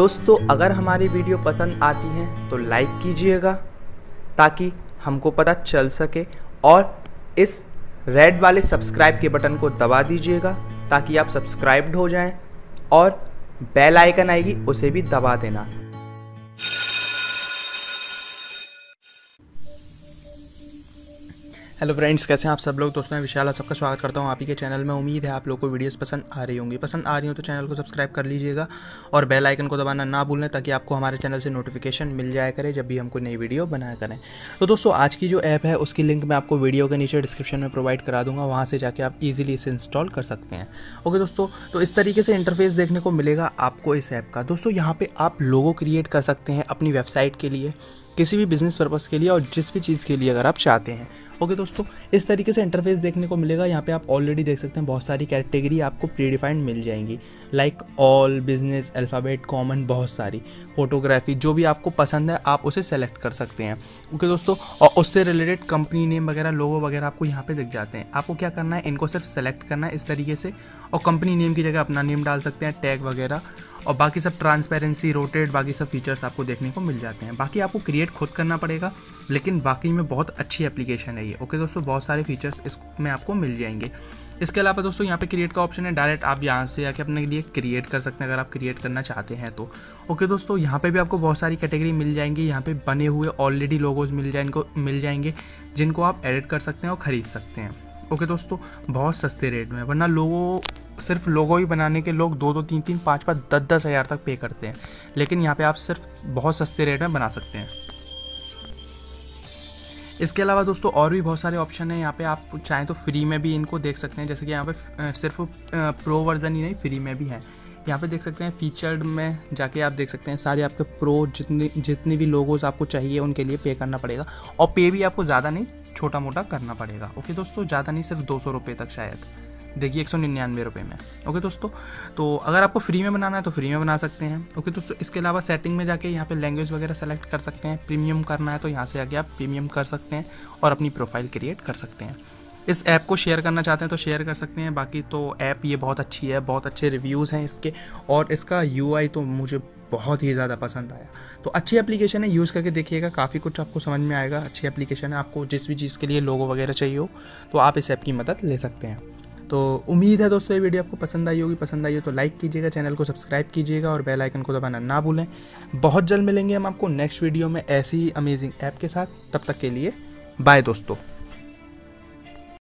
दोस्तों, अगर हमारी वीडियो पसंद आती है तो लाइक कीजिएगा, ताकि हमको पता चल सके और इस रेड वाले सब्सक्राइब के बटन को दबा दीजिएगा, ताकि आप सब्सक्राइब्ड हो जाएँ और बेल आइकन आएगी, उसे भी दबा देना। हेलो फ्रेंड्स कैसे हैं आप सब लोग? दोस्तों, मैं विशाल सबका स्वागत करता हूँ आप ही के चैनल में। उम्मीद है आप लोगों को वीडियोस पसंद आ रही होंगी। पसंद आ रही हो तो चैनल को सब्सक्राइब कर लीजिएगा और बेल आइकन को दबाना ना भूलें ताकि आपको हमारे चैनल से नोटिफिकेशन मिल जाया करे जब भी हमको नई वीडियो बनाया करें। तो दोस्तों, आज की जो ऐप है, उसकी लिंक मैं आपको वीडियो के नीचे डिस्क्रिप्शन में प्रोवाइड करा दूँगा। वहाँ से जाके आप ईजिली इसे इंस्टॉल कर सकते हैं। ओके दोस्तों तो इस तरीके से इंटरफेस देखने को मिलेगा आपको इस ऐप का। दोस्तों, यहाँ पर आप लोगो क्रिएट कर सकते हैं अपनी वेबसाइट के लिए। किसी भी बिज़नेस पर्पज़ के लिए और जिस भी चीज़ के लिए अगर आप चाहते हैं। ओके दोस्तों, इस तरीके से इंटरफेस देखने को मिलेगा। यहाँ पे आप ऑलरेडी देख सकते हैं बहुत सारी कैटेगरी आपको प्रीडिफाइंड मिल जाएँगी। Like all business alphabet common बहुत सारी। फोटोग्राफी जो भी आपको पसंद है, आप उसे सेलेक्ट कर सकते हैं। ओके दोस्तों, और उससे रिलेटेड कंपनी नेम वगैरह लोगो वगैरह आपको यहाँ पर दिख जाते हैं। आपको क्या करना है? इनको सिर्फ़ सेलेक्ट करना है इस तरीके से और कंपनी नेम की जगह अपना नेम डाल सकते हैं टैग वगैरह। और बाकी सब ट्रांसपेरेंसी रोटेड बाकी सब फीचर्स आपको देखने को मिल जाते हैं। बाकी आपको क्रिएट खुद करना पड़ेगा, लेकिन बाकी में बहुत अच्छी एप्लीकेशन है ये। ओके दोस्तों, बहुत सारे फीचर्स इसमें आपको मिल जाएँगे। इसके अलावा, दोस्तों, यहाँ पे क्रिएट का ऑप्शन है। डायरेक्ट आप यहाँ से आके अपने लिए क्रिएट कर सकते हैं, अगर आप क्रिएट करना चाहते हैं तो। ओके दोस्तों, यहाँ पे भी आपको बहुत सारी कैटेगरी मिल जाएँगी। यहाँ पे बने हुए ऑलरेडी लोगोज मिल जाएँगे मिल जाएँगे, जिनको आप एडिट कर सकते हैं और ख़रीद सकते हैं। ओके दोस्तों, बहुत सस्ते रेट में, वरना लोगों, सिर्फ़ लोगो ही बनाने के लोग दो दो, तीन तीन, पाँच पाँच, दस दस हज़ार तक पे करते हैं। लेकिन यहाँ पे आप सिर्फ़ बहुत सस्ते रेट में बना सकते हैं। इसके अलावा दोस्तों, और भी बहुत सारे ऑप्शन हैं। यहाँ पे आप चाहें तो फ्री में भी इनको देख सकते हैं। जैसे कि यहाँ पे सिर्फ़ प्रो वर्जन ही नहीं फ्री में भी है। यहाँ पे देख सकते हैं फीचर्ड में जाके आप देख सकते हैं। सारे आपके प्रो जितनी जितनी भी लोगोज आपको चाहिए, उनके लिए पे करना पड़ेगा। और पे भी आपको ज़्यादा नहीं छोटा मोटा करना पड़ेगा। ओके दोस्तों, ज़्यादा नहीं, सिर्फ़ दो सौ तक शायद। देखिए, एक सौ निन्यानवे रुपये में। ओके दोस्तों तो अगर आपको फ्री में बनाना है तो फ्री में बना सकते हैं। ओके दोस्तों, इसके अलावा सेटिंग में जाके यहाँ पे लैंग्वेज वगैरह सेलेक्ट कर सकते हैं। प्रीमियम करना है तो यहाँ से आके आप प्रीमियम कर सकते हैं और अपनी प्रोफ़ाइल क्रिएट कर सकते हैं। इस ऐप को शेयर करना चाहते हैं तो शेयर कर सकते हैं। बाकी तो ऐप ये बहुत अच्छी है, बहुत अच्छे रिव्यूज़ हैं इसके। और इसका यूआई तो मुझे बहुत ही ज़्यादा पसंद आया। तो अच्छी एप्लीकेशन है यूज़ करके देखिएगा, काफ़ी कुछ आपको समझ में आएगा। अच्छी एप्लीकेशन है, आपको जिस भी चीज़ के लिए लोगो वगैरह चाहिए हो तो आप इस ऐप की मदद ले सकते हैं। तो उम्मीद है दोस्तों, ये वीडियो आपको पसंद आई होगी। पसंद आई हो तो लाइक कीजिएगा चैनल को सब्सक्राइब कीजिएगा और बेल आइकन को दबाना ना भूलें। बहुत जल्द मिलेंगे हम आपको नेक्स्ट वीडियो में ऐसी ही अमेजिंग ऐप के साथ। तब तक के लिए बाय दोस्तों।